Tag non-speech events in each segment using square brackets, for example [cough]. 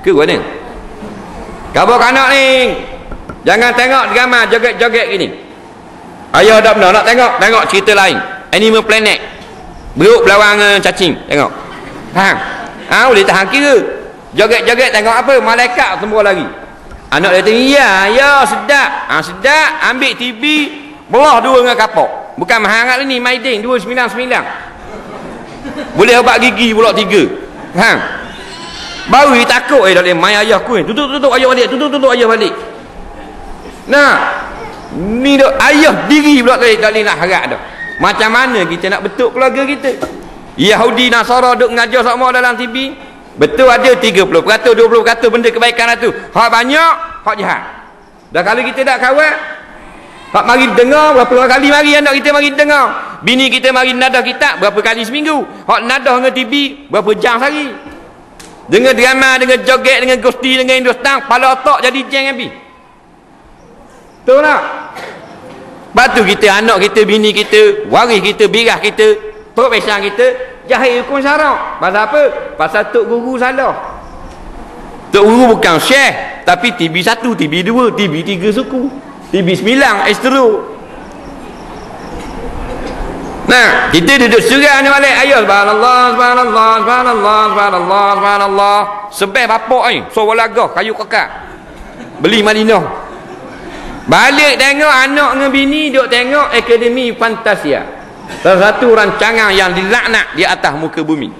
ke mana khabar kanak ni. Jangan tengok drama joget-joget gini. Ayah dah benar nak tengok tengok cerita lain. Animal planet. Beruk belawang uh, cacing. Tengok. Faham? Ha boleh tahan kira. Joget-joget tengok apa? Malaikat semua lagi. Anak dia tanya ya ya sedap. Ha, sedap. Ambil TV belah dua dengan kapok. Bukan mahal ni maiding 299 boleh obat gigi pula tiga. Faham baru dia takut eh dalam mai ayah ku tutup tutup ayah balik tutup tutup ayah balik. Nah ni dah ayah diri pula tak boleh nak harap dah. Macam mana kita nak betul keluarga kita? Yahudi Nasara duk ngajar sama dalam TV betul ada 30% 20% benda kebaikan tu. Hak banyak hak jahat. Dah kalau kita tak kawal hak mari dengar berapa kali mari anak kita mari dengar. Bini kita mari nadah kitab berapa kali seminggu. Hak nadah dengan TV berapa jam sehari dengan drama dengan joget dengan gusti dengan Hindustan kepala otak jadi jeng habis betul tak Batu kita, anak kita, bini kita, waris kita, birah kita, profesan kita, jahil hukum syarak. Pasal apa? Pasal Tok Guru salah. Tok Guru bukan syekh, tapi TV 1, TV 2, TV 3 suku. TV 9, astro. Nah, kita duduk surah ni balik. Ayo, subhanallah, subhanallah, subhanallah, subhanallah, subhanallah. Sebab bapak ni, so walagah, kayu kakak. Beli Madinah. Balik tengok anak dengan bini duk tengok Akademi Fantasia. Salah satu rancangan yang dilaknat di atas muka bumi.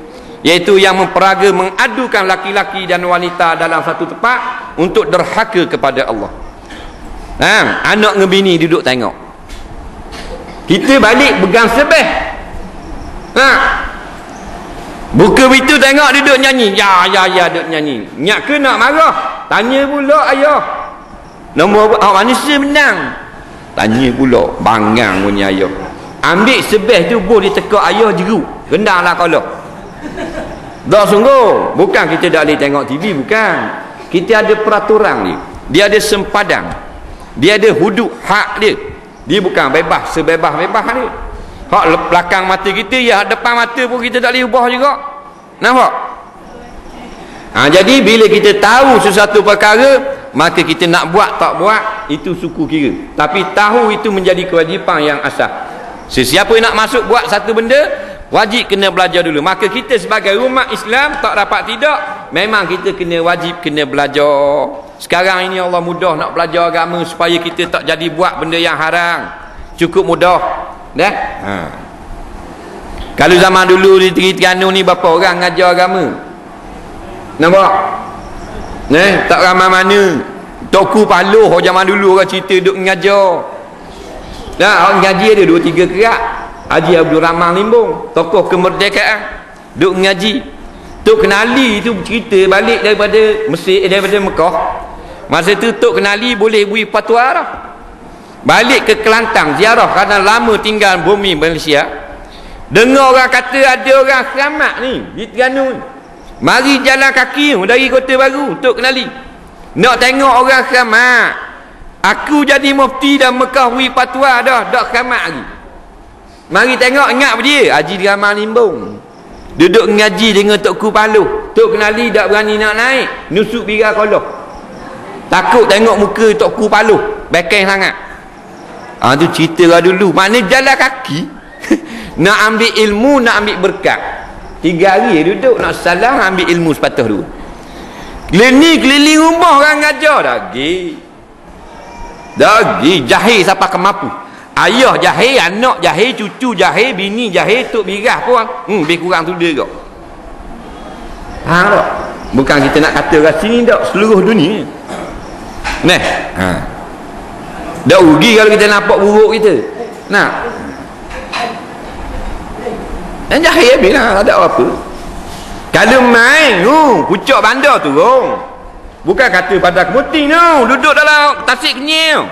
Iaitu yang memperaga mengadukan laki-laki dan wanita dalam satu tempat untuk derhaka kepada Allah. Ha, anak dengan bini duduk tengok. Kita balik pegang sebeh. Ha. Buka itu tengok duduk nyanyi. Ya, ya, ya duduk nyanyi. Nyak ke nak marah? Tanya pula ayah. Nombor oh, manusia menang. Tanya pula bangang punya ayah. Ambil sebeh tu boleh tekak ayah jeru. Rendahlah kalau. Dah sungguh. Bukan kita dah boleh tengok TV bukan. Kita ada peraturan ni. Dia ada sempadan. Dia ada hudud hak dia. Dia bukan bebas sebebas-bebas dia. Hak belakang mata kita ya depan mata pun kita tak boleh ubah juga. Nampak? Ha, jadi bila kita tahu sesuatu perkara maka kita nak buat tak buat itu suku kira tapi tahu itu menjadi kewajipan yang asal sesiapa nak masuk buat satu benda wajib kena belajar dulu maka kita sebagai umat Islam tak dapat tidak memang kita kena wajib kena belajar sekarang ini Allah mudah nak belajar agama supaya kita tak jadi buat benda yang haram cukup mudah dah ha. kalau zaman dulu di Terengganu ni berapa orang ngajar agama nampak Eh, tak ramai mana. Toku Paloh zaman dulu orang cerita duk mengajar. Nah, orang ngaji ada dua tiga kerak. Haji Abdul Rahman Limbung, tokoh kemerdekaan. Duk mengaji. Tok Kenali tu cerita balik daripada Mesir eh, daripada Mekah. Masa tu Tok Kenali boleh beri fatwa dah. Balik ke Kelantan ziarah kerana lama tinggal bumi Malaysia. Dengar orang kata ada orang keramat ni di Terengganu ni. Mari jalan kaki dari kota baru untuk kenali. Nak tengok orang keramat. Aku jadi mufti dan Mekah wi patwa dah, dak keramat lagi. Mari tengok ingat dia? Haji Ramal Limbung. Duduk ngaji dengan Tok Kupalu. Tok kenali tak berani nak naik. Nusuk bira koloh. Takut tengok muka Tok Kupalu. Bekeng sangat. Ah ha, tu cerita lah dulu. Mana jalan kaki? [laughs] nak ambil ilmu, nak ambil berkat. Tiga hari duduk nak salah ambil ilmu sepatah dulu. Keliling keliling rumah orang ngajar lagi. Lagi jahil siapa kemampu. Ayah jahil, anak jahil, cucu jahil, bini jahil, tok birah pun. Hmm, lebih kurang tu dia kau. Ha tak? Bukan kita nak kata kat sini tak, seluruh dunia. Neh, ha. Dah rugi kalau kita nampak buruk kita. Nah, yang jahil lah tak ada apa kalau main tu pucuk bandar tu bukan kata pada kemuting tu duduk dalam tasik kenyil.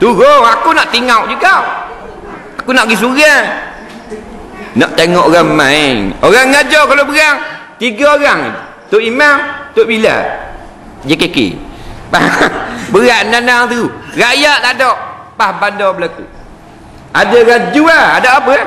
Turun aku nak tinggal juga. Aku nak pergi surian nak tengok orang main. Orang ngajar kalau berang tiga orang. Tok Imam Tok Bilal JKK [laughs] berat nanang tu. Rakyat tak ada. Pas bandar berlaku. Ada orang jual ada apa eh?